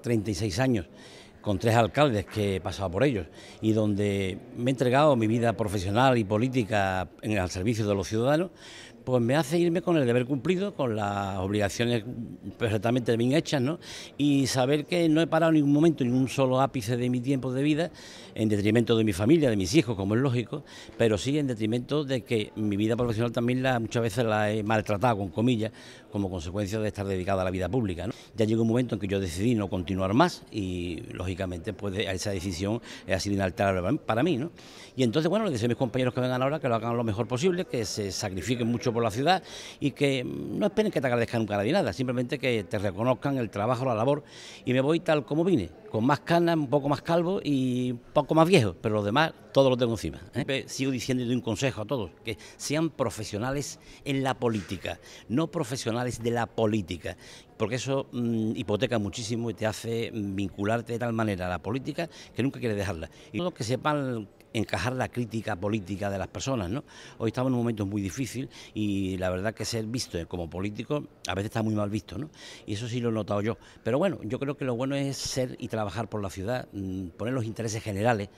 36 años con tres alcaldes que he pasado por ellos y donde me he entregado mi vida profesional y política el servicio de los ciudadanos, pues me hace irme con el deber cumplido, con las obligaciones perfectamente bien hechas, ¿no? Y saber que no he parado en ningún momento, ni un solo ápice de mi tiempo de vida, en detrimento de mi familia, de mis hijos, como es lógico, pero sí en detrimento de que mi vida profesional también la, muchas veces la he maltratado, con comillas, como consecuencia de estar dedicada a la vida pública. Ya llegó un momento en que yo decidí no continuar más y, lógicamente, pues esa decisión ha sido inalterable para mí, ¿no? Y entonces, bueno, le deseo a mis compañeros que vengan ahora que lo hagan lo mejor posible, que se sacrifiquen mucho por la ciudad y que no esperen que te agradezcan nunca de nada, simplemente que te reconozcan el trabajo, la labor y me voy tal como vine, con más canas, un poco más calvo y un poco más viejo, pero lo demás todo lo tengo encima. ¿eh? Sigo diciendo y doy un consejo a todos, que sean profesionales en la política, no profesionales de la política, porque eso mm, hipoteca muchísimo y te hace vincularte de tal manera a la política que nunca quieres dejarla. Y todos que sepan encajar la crítica política de las personas. ¿no? Hoy estamos en un momento muy difícil y la verdad que ser visto como político a veces está muy mal visto, ¿no? y eso sí lo he notado yo. Pero bueno, yo creo que lo bueno es ser y trabajar por la ciudad, mm, poner los intereses generales